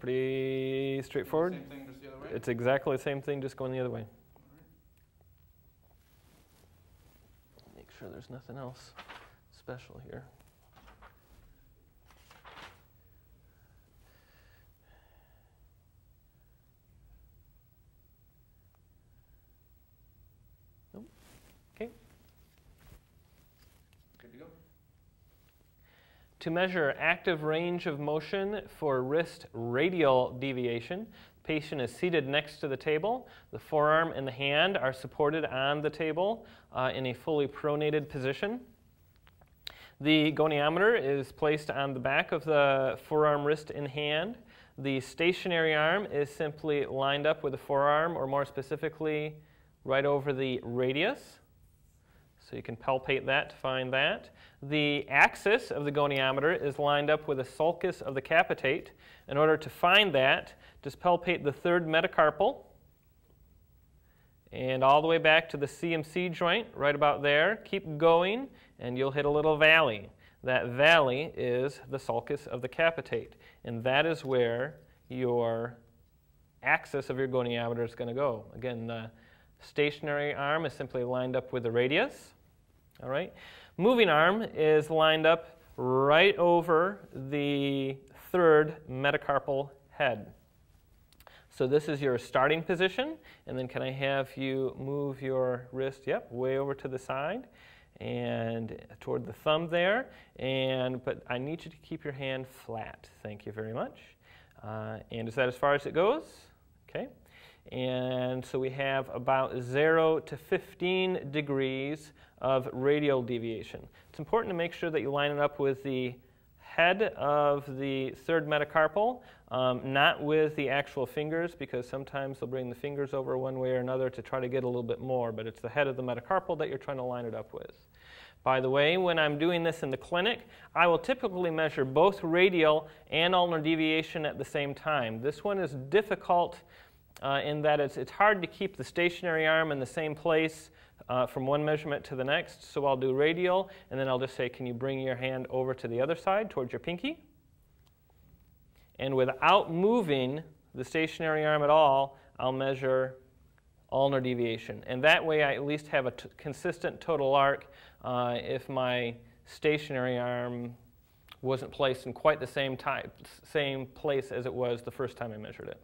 Pretty straightforward. Same thing, just the other way? It's exactly the same thing, just going the other way. Make sure there's nothing else special here. Nope. Okay. Good to go. To measure active range of motion for wrist radial deviation, patient is seated next to the table. The forearm and the hand are supported on the table uh, in a fully pronated position. The goniometer is placed on the back of the forearm, wrist, and hand. The stationary arm is simply lined up with the forearm, or more specifically, right over the radius. So you can palpate that to find that. The axis of the goniometer is lined up with the sulcus of the capitate. In order to find that, just palpate the third metacarpal and all the way back to the CMC joint, right about there. Keep going, and you'll hit a little valley. That valley is the sulcus of the capitate, and that is where your axis of your goniometer is going to go. Again, the stationary arm is simply lined up with the radius. All right. Moving arm is lined up right over the third metacarpal head. So this is your starting position, and then can I have you move your wrist, yep, way over to the side and toward the thumb there, and but I need you to keep your hand flat. Thank you very much. Uh, and is that as far as it goes? Okay. And so we have about 0 to 15 degrees of radial deviation. It's important to make sure that you line it up with the head of the third metacarpal, um, not with the actual fingers, because sometimes they'll bring the fingers over one way or another to try to get a little bit more, but it's the head of the metacarpal that you're trying to line it up with. By the way, when I'm doing this in the clinic, I will typically measure both radial and ulnar deviation at the same time. This one is difficult uh, in that it's, it's hard to keep the stationary arm in the same place uh, from one measurement to the next. So I'll do radial, and then I'll just say, can you bring your hand over to the other side towards your pinky? And without moving the stationary arm at all, I'll measure ulnar deviation. And that way I at least have a consistent total arc uh, if my stationary arm wasn't placed in quite the same, type, same place as it was the first time I measured it.